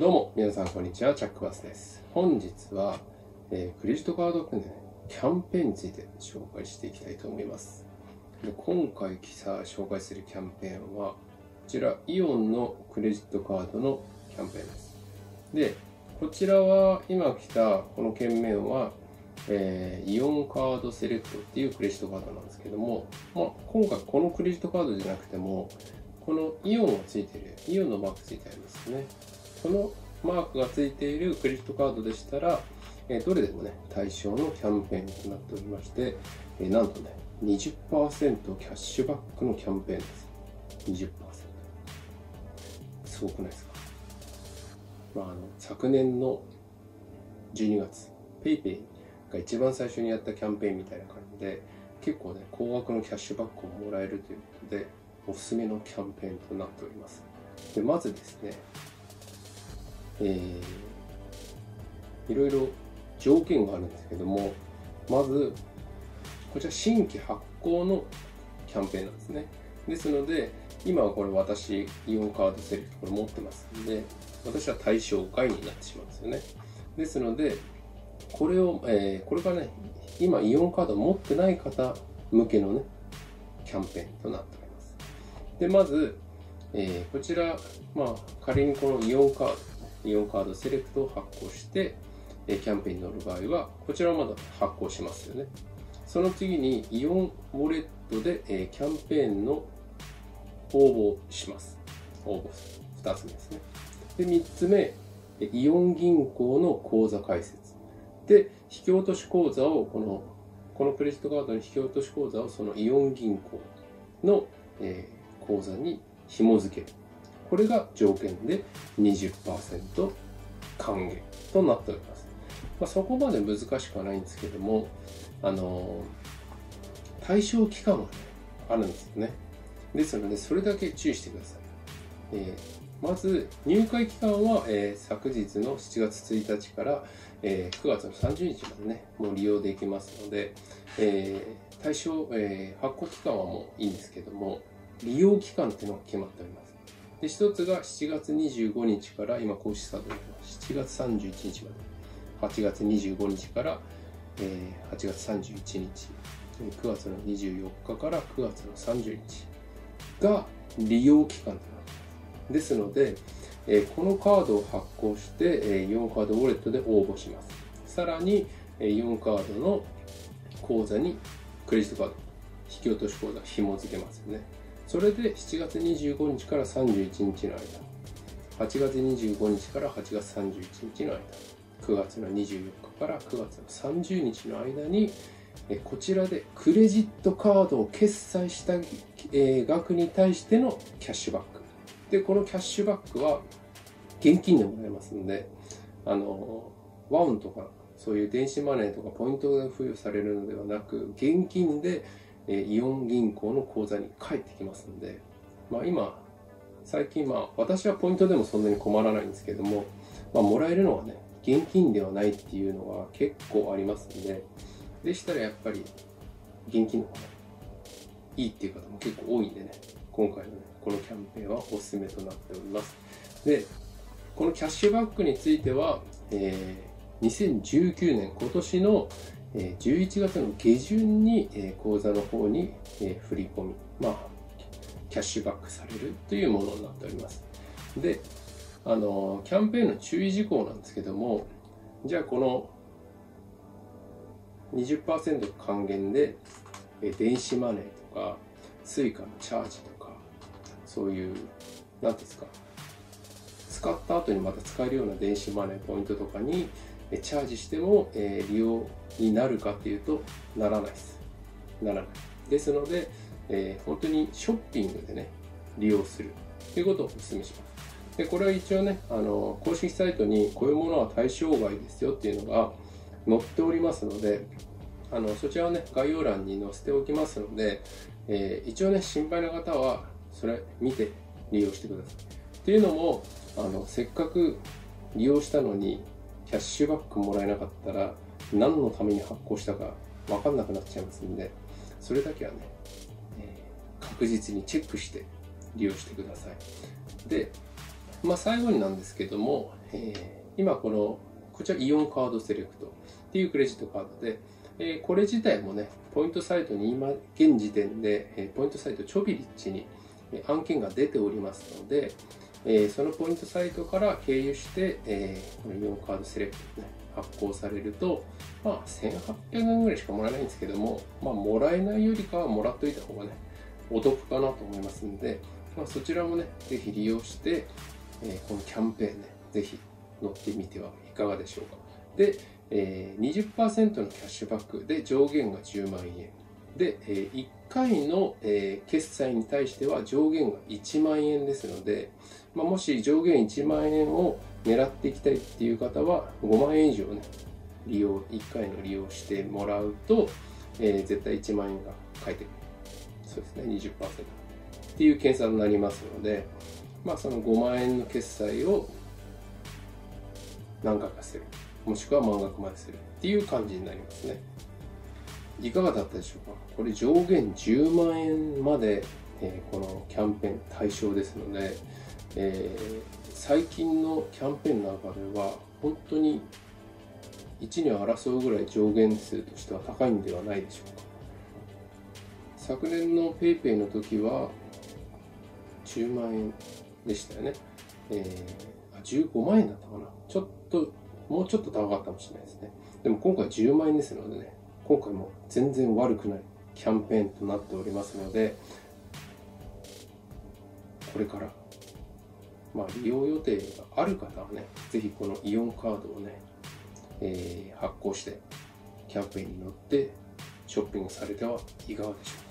どうも、皆さんこんにちは、チャックバスです。本日は、えークレジットカード組んでね、キャンペーンについて紹介していきたいと思います。で今回さ紹介するキャンペーンは、こちら、イオンのクレジットカードのキャンペーンです。で、こちらは、今来たこの件名は、えーイオンカードセレクトっていうクレジットカードなんですけども、まあ、今回このクレジットカードじゃなくても、このイオンがついてる、イオンのマークついてありますね。このマークがついているクレジットカードでしたら、えーどれでもね、対象のキャンペーンとなっておりまして、えーなんとね、20%キャッシュバックのキャンペーンです。20%。すごくないですか？まあ、あの、昨年の12月、PayPay が一番最初にやったキャンペーンみたいな感じで、結構ね、高額のキャッシュバックをもらえるということで、おすすめのキャンペーンとなっております。で、まずですね、えーいろいろ条件があるんですけども、まず、こちら新規発行のキャンペーンなんですね。ですので、今はこれ私、イオンカードセレクトこれ持ってますんで、私は対象外になってしまうんですよね。ですので、これを、えーこれからね、今イオンカード持ってない方向けのね、キャンペーンとなっております。で、まず、えーこちら、まあ、仮にこのイオンカード、イオンカードセレクトを発行して、えーキャンペーンに乗る場合は、こちらをまだ発行しますよね。その次に、イオンウォレットで、えーキャンペーンの応募します。応募する。二つ目ですね。で、三つ目、イオン銀行の口座開設。で、引き落とし口座を、この、このクレジットカードの引き落とし口座をそのイオン銀行の、えー口座に紐付ける。これが条件で20%還元となっております。まあ、そこまで難しくはないんですけども、あのー対象期間が、ね、あるんですよね。ですので、それだけ注意してください。えーまず、入会期間は、えー昨日の7月1日から、えー9月の30日までね、もう利用できますので、えー対象、えー発行期間はもういいんですけども、利用期間っていうのが決まっております。で、一つが7月25日から、今公式スタートで7月31日まで、8月25日から、えー8月31日、9月の24日から9月の30日が利用期間となっています。ですので、えーこのカードを発行して、えーイオンカードウォレットで応募します。さらに、えーイオンカードの口座にクレジットカード、引き落とし口座紐付けますよね。それで7月25日から31日の間、8月25日から8月31日の間、9月の24日から9月の30日の間に、こちらでクレジットカードを決済した、額に対してのキャッシュバック。で、このキャッシュバックは現金でもらえますので、あの、ワウンとか、そういう電子マネーとかポイントが付与されるのではなく、現金で、えイオン銀行の口座に返ってきますので、まあ今、最近まあ私はポイントでもそんなに困らないんですけども、まあもらえるのはね、現金ではないっていうのが結構ありますので、でしたらやっぱり現金の方がいいっていう方も結構多いんでね、今回のね、このキャンペーンはおすすめとなっております。で、このキャッシュバックについては、えー2019年今年のえ11月の下旬にえ口座の方にえ振り込み、まあ、キャッシュバックされるというものになっております。で、あの、キャンペーンの注意事項なんですけども、じゃあこの20%還元で、え電子マネーとか、スイカのチャージとか、そういう、なんですか、使った後にまた使えるような電子マネー、ポイントとかにチャージしても、え利用になるかっていうと、ならないです。ならない。ですので、えー本当にショッピングでね、利用するということをお勧めします。で、これは一応ね、あの、公式サイトにこういうものは対象外ですよっていうのが載っておりますので、あの、そちらをね、概要欄に載せておきますので、えー一応ね、心配な方は、それ見て利用してください。っていうのも、あの、せっかく利用したのに、キャッシュバックもらえなかったら、何のために発行したか分かんなくなっちゃいますんで、それだけはね、確実にチェックして利用してください。で、まあ、最後になんですけども、えー、今この、こちらイオンカードセレクトっていうクレジットカードで、えー、これ自体もね、ポイントサイトに今、現時点で、え、ポイントサイトチョビリッチに案件が出ておりますので、えー、そのポイントサイトから経由して、えー、このイオンカードセレクトね、発行されると、まあ、1800円ぐらいしかもらえないんですけども、まあ、もらえないよりかはもらっといた方がね、お得かなと思いますんで、まあ、そちらもね、ぜひ利用して、えー、このキャンペーンね、ぜひ乗ってみてはいかがでしょうか。で、えー、20%のキャッシュバックで上限が10万円。で、えー、1回の、えー、決済に対しては上限が1万円ですので、まあ、もし上限1万円を狙っていきたいっていう方は5万円以上ね、利用、1回の利用してもらうと、えー、絶対1万円が返ってくる。そうですね、20%。っていう計算になりますので、まあその5万円の決済を何回かする。もしくは満額までするっていう感じになりますね。いかがだったでしょうか？これ上限10万円まで、えー、このキャンペーン対象ですので、えー、最近のキャンペーンの中では本当に1に争うぐらい上限数としては高いんではないでしょうか。昨年の PayPay の時は10万円でしたよね、えー、15万円だったかな。ちょっともうちょっと高かったかもしれないですね。でも今回10万円ですのでね今回も全然悪くないキャンペーンとなっておりますのでこれからまあ、利用予定がある方はね、ぜひこのイオンカードをね、えー、発行して、キャンペーンに乗ってショッピングされてはいかがでしょうか。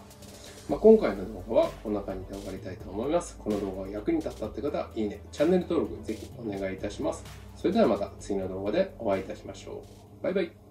まあ、今回の動画はこんな感じで終わりたいと思います。この動画が役に立ったって方は、いいね、チャンネル登録ぜひお願いいたします。それではまた次の動画でお会いいたしましょう。バイバイ。